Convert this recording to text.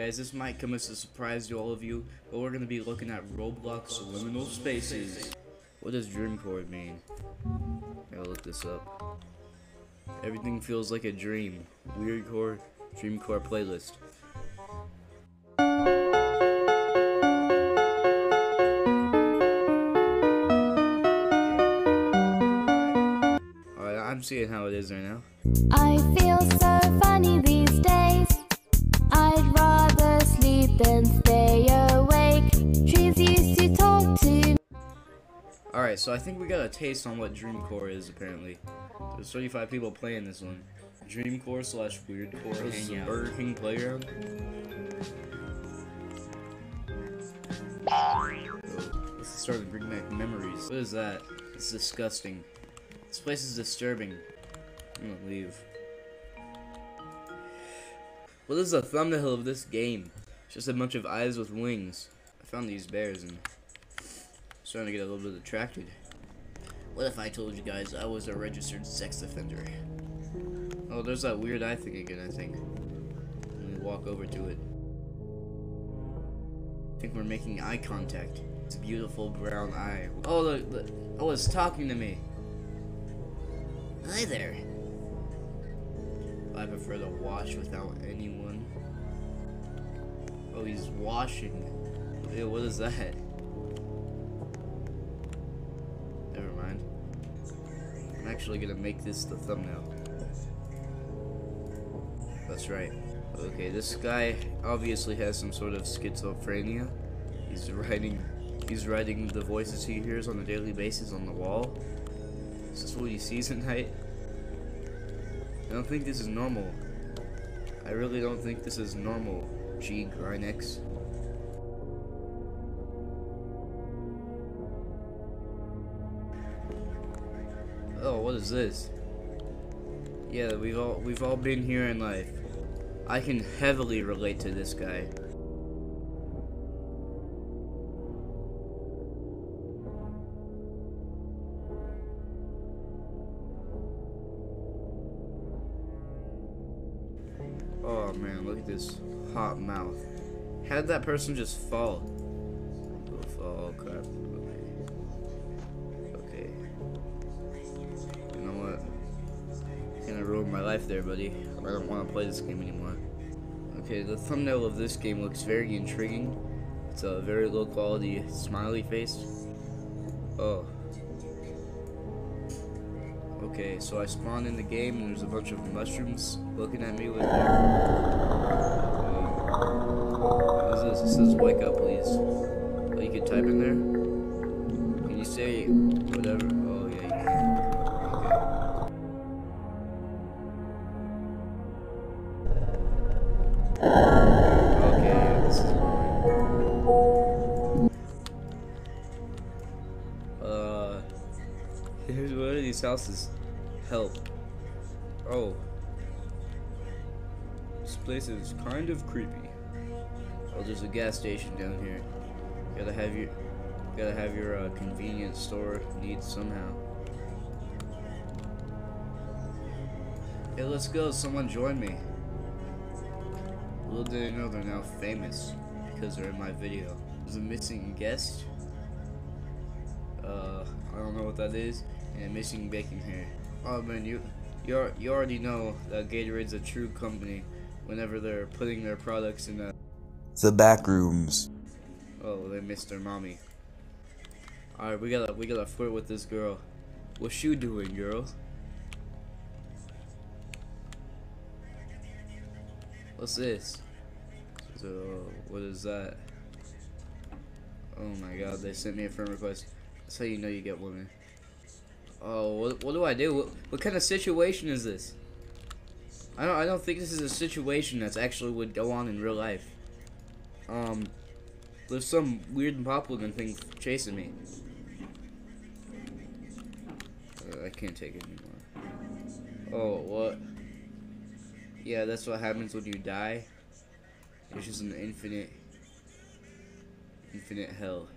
Guys, this might come as a surprise to all of you, but we're gonna be looking at Roblox liminal spaces. What does Dreamcore mean? Gotta look this up. Everything feels like a dream. Weirdcore, Dreamcore playlist. Alright, I'm seeing how it is right now. I feel so so I think we got a taste on what Dreamcore is apparently. There's 35 people playing this one. Dreamcore slash Weirdcore. This is a Burger King playground. Oh, this is starting to bring back memories. What is that? It's disgusting. This place is disturbing. I'm gonna leave. What is the thumbnail of this game? It's just a bunch of eyes with wings. I found these bears and starting to get a little bit attracted. What if I told you guys I was a registered sex offender? Oh, there's that weird eye thing again, I think. Let me walk over to it. I think we're making eye contact. It's a beautiful brown eye. Oh, look, look. Oh, it's talking to me. Hi there. I prefer to watch without anyone. Oh, he's washing. Ew, what is that? Actually gonna make this the thumbnail. That's right. Okay, this guy obviously has some sort of schizophrenia. He's writing he's writing the voices he hears on a daily basis on the wall. Is this what he sees at night? I don't think this is normal. I really don't think this is normal, G Grinex. Oh, what is this? Yeah, we've all we've all been here in life. I can heavily relate to this guy. Oh man, look at this hot mouth. How did that person just fall? Life there, buddy. I don't want to play this game anymore. Okay, the thumbnail of this game looks very intriguing. It's a very low quality smiley face. Oh. Okay, so I spawned in the game and there's a bunch of mushrooms looking at me with their... Oh. What is this? It says wake up, please. Oh, you could type in there? These houses? Help. Oh. This place is kind of creepy. Oh, there's a gas station down here. Gotta have your, gotta have your uh, convenience store needs somehow. Hey, let's go. Someone join me. Little did I know they're now famous because they're in my video. There's a missing guest. Uh, I don't know what that is, and missing bacon hair. Oh man, you you you already know that Gatorade's a true company whenever they're putting their products in a. The back rooms. Oh, they missed their mommy. All right, we gotta we gotta flirt with this girl. What's you doing, girl? What's this? So, what is that? Oh my god, they sent me a friend request. That's how you know you get women. Oh, what, what do I do? What, what kind of situation is this? I don't I don't think this is a situation that's actually would go on in real life. Um, there's some weird poplin thing chasing me. Uh, I can't take it anymore. Oh, what? Yeah, that's what happens when you die. It's just an infinite, infinite hell.